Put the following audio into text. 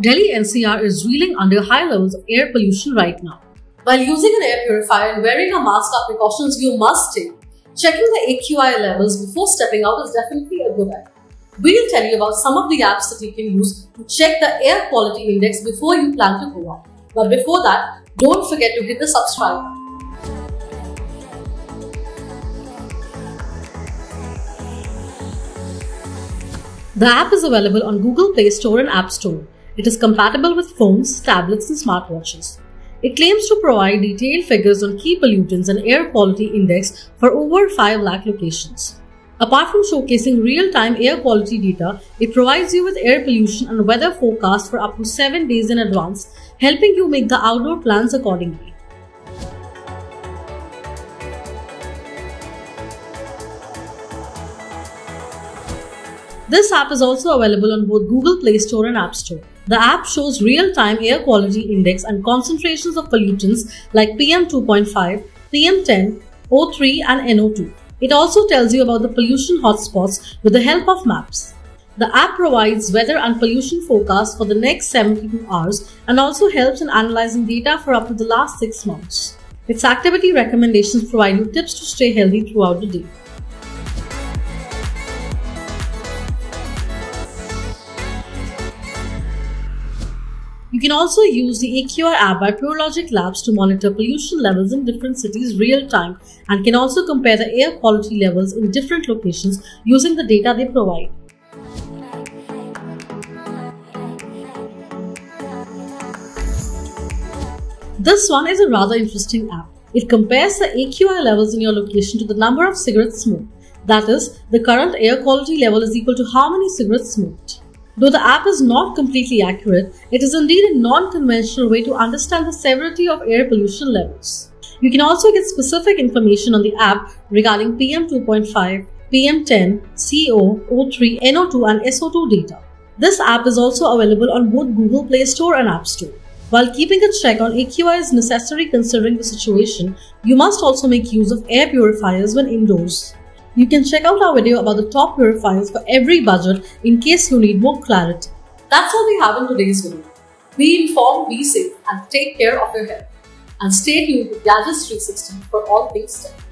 Delhi NCR is reeling under high levels of air pollution right now. While using an air purifier and wearing a mask are precautions you must take, checking the AQI levels before stepping out is definitely a good idea. We'll tell you about some of the apps that you can use to check the air quality index before you plan to go out. But before that, don't forget to hit the subscribe button. The app is available on Google Play Store and App Store. It is compatible with phones, tablets, and smartwatches. It claims to provide detailed figures on key pollutants and air quality index for over 5 lakh locations. Apart from showcasing real-time air quality data, it provides you with air pollution and weather forecast for up to 7 days in advance, helping you make the outdoor plans accordingly. This app is also available on both Google Play Store and App Store. The app shows real-time air quality index and concentrations of pollutants like PM2.5, PM10, O3 and NO2. It also tells you about the pollution hotspots with the help of maps. The app provides weather and pollution forecasts for the next 72 hours and also helps in analyzing data for up to the last 6 months. Its activity recommendations provide you tips to stay healthy throughout the day. You can also use the AQI app by Purelogic Labs to monitor pollution levels in different cities real time and can also compare the air quality levels in different locations using the data they provide. This one is a rather interesting app. It compares the AQI levels in your location to the number of cigarettes smoked. That is, the current air quality level is equal to how many cigarettes smoked. Though the app is not completely accurate, it is indeed a non-conventional way to understand the severity of air pollution levels. You can also get specific information on the app regarding PM2.5, PM10, CO, O3, NO2 and SO2 data. This app is also available on both Google Play Store and App Store. While keeping a check on AQI is necessary considering the situation, you must also make use of air purifiers when indoors. You can check out our video about the top purifiers for every budget in case you need more clarity. That's all we have in today's video. Be informed, be safe and take care of your health. And stay tuned with Gadgets 360 for all things tech.